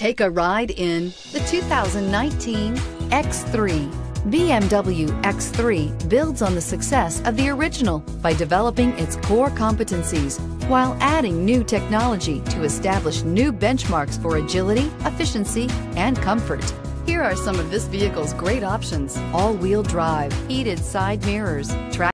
Take a ride in the 2019 X3. BMW X3 builds on the success of the original by developing its core competencies while adding new technology to establish new benchmarks for agility, efficiency, and comfort. Here are some of this vehicle's great options. All-wheel drive, heated side mirrors, track